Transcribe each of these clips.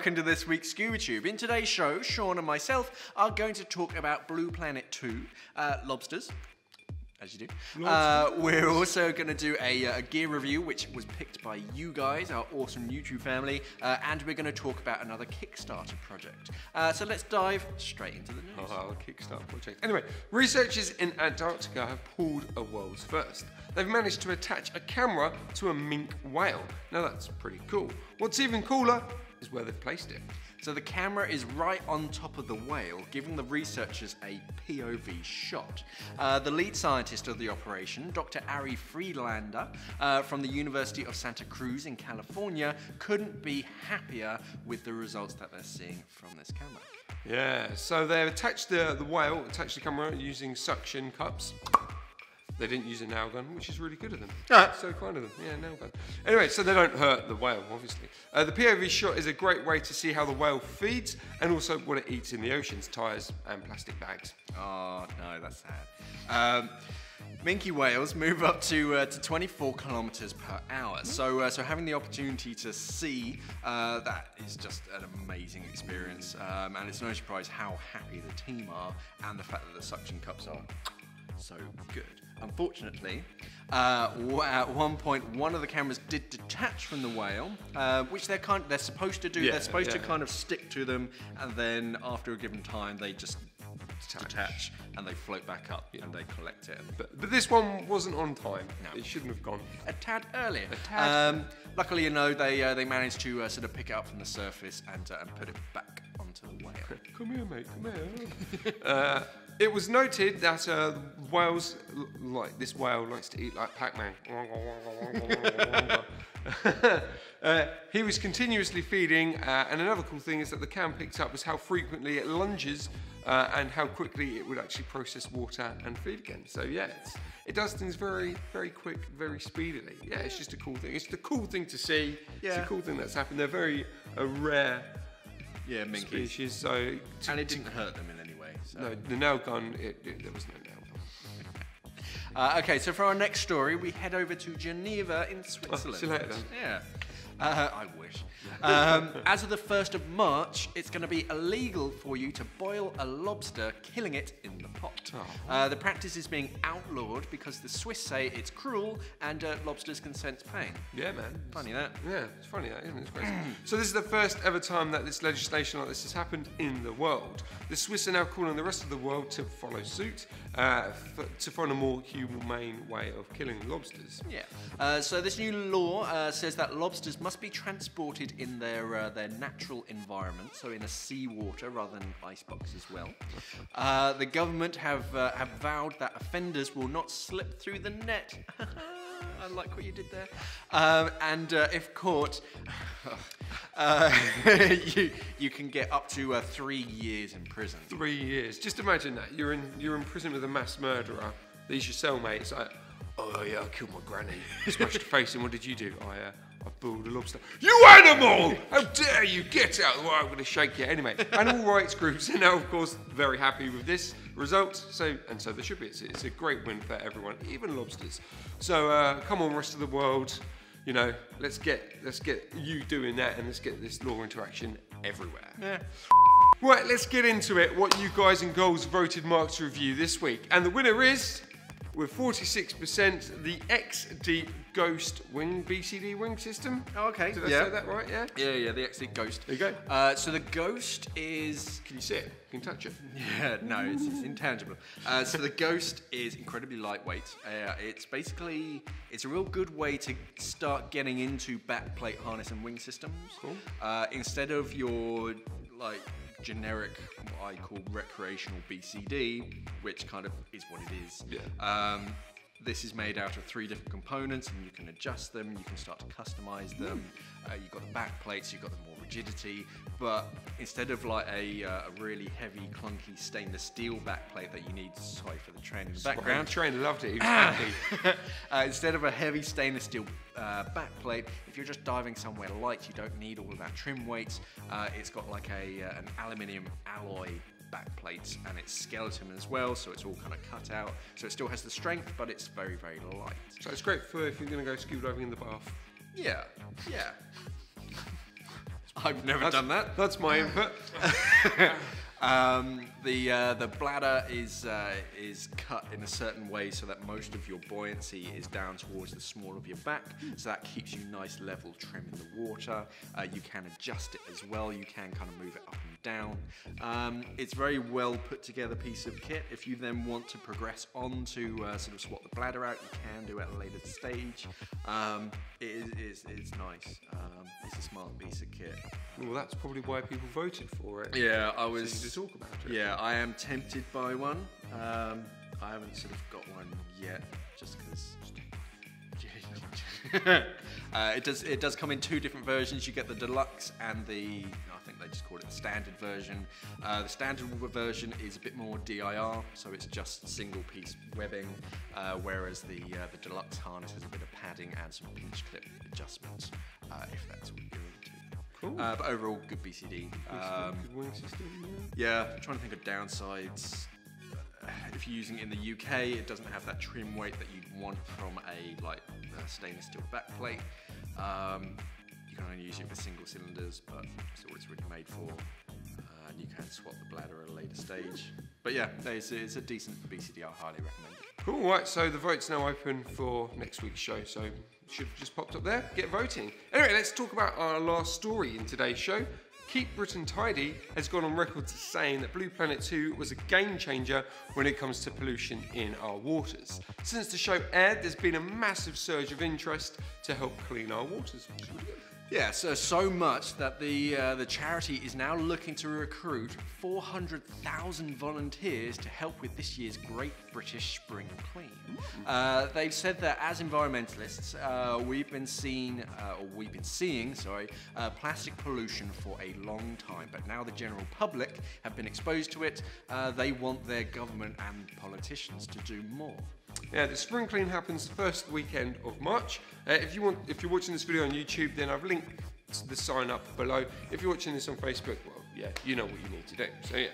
welcome to this week's Scuba Tube. In today's show, Shaun and myself are going to talk about Blue Planet 2, uh, lobsters, as you do. Uh, we're also going to do a, uh, a, gear review, which was picked by you guys, our awesome YouTube family, uh, and we're going to talk about another Kickstarter project. Uh, so let's dive straight into the news. Oh, Kickstarter project. Anyway, researchers in Antarctica have pulled a world's first. They've managed to attach a camera to a minke whale. Now that's pretty cool. What's even cooler is where they've placed it. So the camera is right on top of the whale, giving the researchers a POV shot. Uh, the lead scientist of the operation, Dr. Ari Friedlander uh, from the University of Santa Cruz in California, couldn't be happier with the results that they're seeing from this camera. Yeah, so they've attached the, the whale, attached the camera using suction cups. They didn't use a nail gun, which is really good of them. Ah. So kind of them. Yeah, nail gun. Anyway, so they don't hurt the whale, obviously. Uh, the POV shot is a great way to see how the whale feeds and also what it eats in the oceans, tyres and plastic bags. Oh, no, that's sad. Um, Minke whales move up to, uh, to 24 kilometers per hour. So, uh, so having the opportunity to see uh, that is just an amazing experience. Um, and it's no surprise how happy the team are and the fact that the suction cups are so good. Unfortunately, uh, at one point, one of the cameras did detach from the whale, uh, which they're kind they're supposed to do. Yeah, they're supposed yeah. to kind of stick to them, and then after a given time, they just detach, and they float back up and they collect it. But, but this one wasn't on time. No. It shouldn't have gone. a tad earlier. A tad. Um, luckily, you know, they uh, they managed to uh, sort of pick it up from the surface and uh, and put it back onto the whale. Come here, mate. Come here. it was noted that uh, whales, like this whale, likes to eat like Pac-Man. uh, he was continuously feeding, uh, and another cool thing is that the cam picked up was how frequently it lunges uh, and how quickly it would actually process water and feed again. So yeah, it's, it does things very, very quick, very speedily. Yeah, it's just a cool thing. It's the cool thing to see. Yeah. It's a cool thing that's happened. They're very rare Yeah, minkies. species. So And it didn't hurt them in. So. no, the nail gun, it, it, there was no nail gun. Uh, okay, so for our next story, we head over to Geneva in Switzerland. see you later then. Yeah. Uh, I wish. Um, as of the 1st of March, it's going to be illegal for you to boil a lobster, killing it in the pot. Oh. Uh, the practice is being outlawed because the Swiss say it's cruel and uh, lobsters can sense pain. Yeah, man. Funny that. Yeah, it's funny that, isn't it? It's crazy. so this is the first ever time that this legislation like this has happened in the world. The Swiss are now calling the rest of the world to follow suit, uh, f- to find a more humane way of killing lobsters. Yeah. Uh, so this new law uh, says that lobsters must be transported in their uh, their natural environment, so in a seawater rather than icebox as well. Uh, the government have uh, have vowed that offenders will not slip through the net. I like what you did there. Um, and uh, if caught, uh, you you can get up to uh, three years in prison. Three years. Just imagine that. You're in you're in prison with a mass murderer. These your cellmates. Oh yeah, I killed my granny. Smashed her face in. What did you do? I uh, I boiled a lobster. You animal! How dare you get out of the way? I'm going to shake you anyway. Animal rights groups are now, of course, very happy with this result. So and so they should be. It's, it's a great win for everyone, even lobsters. So uh, come on, rest of the world. You know, let's get let's get you doing that, and let's get this law into action everywhere. Yeah. Right, let's get into it. What you guys and goals voted Mark to review this week. And the winner is, with 46%, the X Deep Ghost Wing BCD wing system. Oh, okay. Did I yeah. say that right? Yeah? Yeah, yeah, the XD Ghost. There you go. Uh, so the Ghost is Can you see it? Can you touch it? Yeah, no, it's, it's intangible. Uh, so the Ghost is incredibly lightweight. Uh, it's basically it's a real good way to start getting into backplate harness and wing systems. Cool. Uh, instead of your like generic, what I call recreational BCD, which kind of is what it is. Yeah. Um, this is made out of three different components, and you can adjust them. You can start to customize them. Uh, you've got the back plates, you've got the more rigidity, but instead of like a, uh, a really heavy, clunky stainless steel back plate that you need, sorry for the train in the background, Trainer loved it. He was happy. uh, instead of a heavy stainless steel uh, backplate, if you're just diving somewhere light, you don't need all of that trim weight. Uh, it's got like a uh, an aluminium alloy backplate and it's skeleton as well, so it's all kind of cut out. So it still has the strength, but it's very very light. So it's great for if you're going to go scuba diving in the bath. Yeah, yeah. I've never That's, done that. That's my input. Um, the uh, the bladder is uh, is cut in a certain way so that most of your buoyancy is down towards the small of your back, so that keeps you nice, level, trim in the water. Uh, you can adjust it as well. You can kind of move it up and down. Um, it's very well put together piece of kit. If you then want to progress on to uh, sort of swap the bladder out, you can do it at a later stage. Um, it is it's, it's nice. Um, it's a smart piece of kit. well, that's probably why people voted for it. Yeah, I So was. to talk about it. Yeah, I am tempted by one. Um, I haven't sort of got one yet, just because. uh, it does. It does come in two different versions. You get the deluxe and the. I think they just call it the standard version. Uh, the standard version is a bit more DIR, so it's just single piece webbing, uh, whereas the uh, the deluxe harness has a bit of padding and some pinch clip adjustments, uh, if that's what into. Cool. Uh, but overall, good BCD. Um, Good system. yeah. yeah, I'm trying to think of downsides. Uh, If you're using it in the UK, it doesn't have that trim weight that you'd want from a like a stainless steel backplate. Um, you can only use it for single cylinders, but it's all it's really made for. Uh, and you can swap the bladder at a later stage. But yeah, it's, it's a decent BCD. I highly recommend it. Cool. Right. So the vote's now open for next week's show. So should have just popped up there. Get voting. Anyway, let's talk about our last story in today's show. Keep Britain Tidy has gone on record saying that Blue Planet 2 was a game changer when it comes to pollution in our waters. Since the show aired, there's been a massive surge of interest to help clean our waters. Yeah, so so much that the uh, the charity is now looking to recruit 400,000 volunteers to help with this year's Great British Spring Clean. Uh, they've said that as environmentalists, uh, we've been seeing, uh, or we've been seeing, sorry, uh, plastic pollution for a long time. But now the general public have been exposed to it. Uh, they want their government and politicians to do more. Yeah, the spring clean happens the first weekend of March. Uh, if you want, if you're watching this video on YouTube, then I've linked the sign up below. If you're watching this on Facebook, well, yeah, you know what you need to do. So yeah,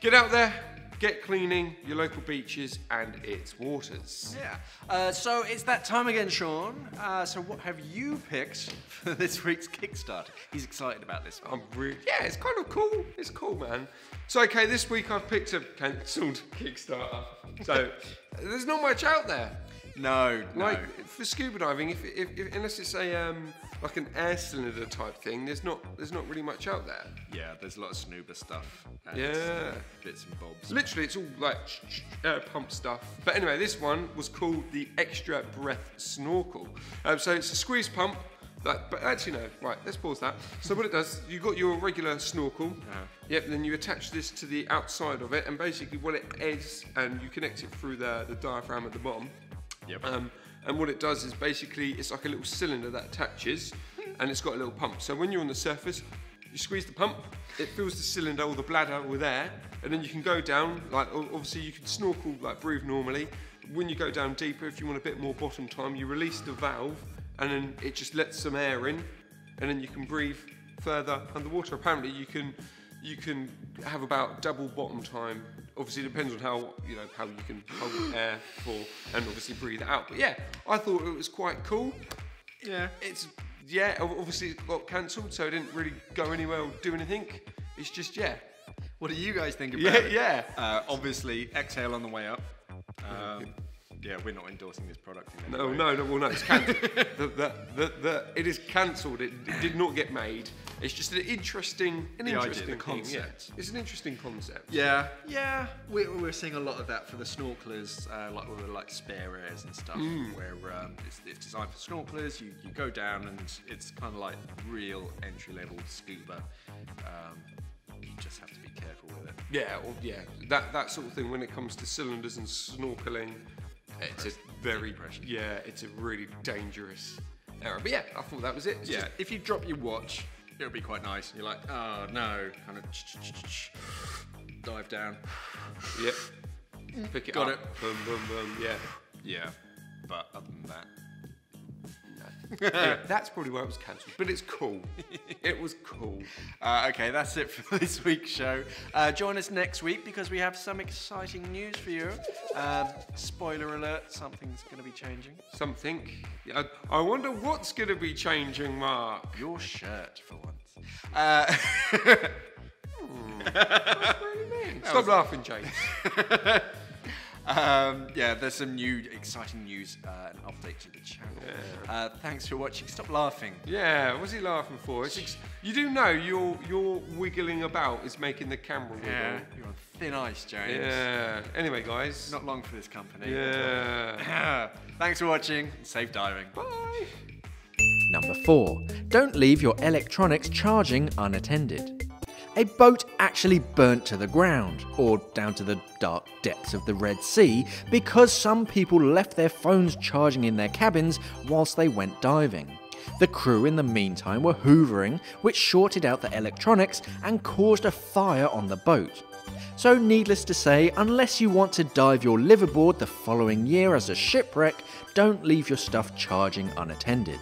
get out there, get cleaning your local beaches and its waters. Yeah. Uh, so it's that time again, Shaun. Uh, so what have you picked for this week's Kickstarter? He's excited about this one. I'm really, yeah, it's kind of cool. It's cool, man. So okay, this week I've picked a cancelled Kickstarter. So there's not much out there. No, no. Like for scuba diving, if, if, if unless it's a um, like an air cylinder type thing, there's not there's not really much out there. yeah, there's a lot of snuba stuff. Yeah. Bits and bobs. Literally, it's all like air pump stuff. But anyway, this one was called the Extra Breath Snorkel. Um, so it's a squeeze pump. That, but actually, no. Right, let's pause that. So what it does, you got your regular snorkel. yeah. Yep. Then you attach this to the outside of it, and basically what it is, and you connect it through the the diaphragm at the bottom. Yep. Um, and what it does is basically it's like a little cylinder that attaches, and it's got a little pump. So when you're on the surface, you squeeze the pump, it fills the cylinder or the bladder with air, and then you can go down. Like obviously you can snorkel, like breathe normally. When you go down deeper, if you want a bit more bottom time, you release the valve, and then it just lets some air in, and then you can breathe further underwater. Apparently you can you can have about double bottom time. Obviously, it depends on how you know how you can hold air for and obviously breathe it out. But yeah, I thought it was quite cool. yeah. It's yeah, obviously it got cancelled, so it didn't really go anywhere or do anything. It's just yeah, What do you guys think about Yeah, it? yeah. Uh, obviously, exhale on the way up. Um, yeah, we're not endorsing this product. In no, way. no, no, well, no, it's cancelled. the, the, the, the, it is cancelled. It, it did not get made. It's just an interesting, an The interesting thing, yeah. concept. It's an interesting concept. Yeah, yeah, we're, we're seeing a lot of that for the snorkelers, uh, like with like spare airs and stuff, where um, it's, it's designed for snorkelers. You, you go down and it's kind of like real entry level scuba. Um, you just have to be careful with it. Yeah, or, yeah, that that sort of thing. When it comes to cylinders and snorkeling, it's a very yeah, it's a really dangerous area. But yeah, I thought that was it. It's Yeah, just- if you drop your watch, it'll be quite nice. You're like, oh no, kind of dive down. yep. Mm. Pick it Got up. it. Boom, boom, boom. Yeah. Yeah, but other than that, That's probably why it was cancelled. But it's cool. it was cool. Uh, okay, that's it for this week's show. Uh, join us next week because we have some exciting news for you. Um, spoiler alert, something's going to be changing. Something. I, I wonder what's going to be changing, Mark. Your shirt, for once. Uh, Stop laughing, James. Um, yeah, there's some new exciting news uh, and update to the channel. Uh, thanks for watching. Stop laughing. Yeah, what's he laughing for? It's ex- you do know your your wiggling about is making the camera wiggle. Yeah, you're on thin ice, James. Yeah. Anyway, guys. Not long for this company. Yeah. Thanks for watching. Safe diving. Bye. Number 4. Don't leave your electronics charging unattended. A boat actually burnt to the ground, or down to the dark depths of the Red Sea, because some people left their phones charging in their cabins whilst they went diving. The crew, in the meantime, were hoovering, which shorted out the electronics and caused a fire on the boat. So, needless to say, unless you want to dive your liveaboard the following year as a shipwreck, don't leave your stuff charging unattended.